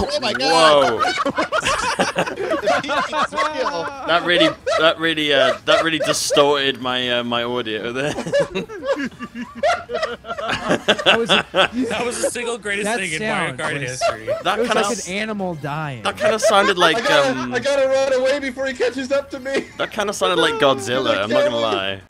Oh my god! Whoa! That really, that really, uh, that really distorted my uh, my audio there. That was, a, That was the single greatest That thing in Mario Kart history. that was kind like of, an animal dying. that kind of sounded I like gotta, um, I gotta run away before he catches up to me. that kind of sounded like Godzilla. I'm not gonna lie.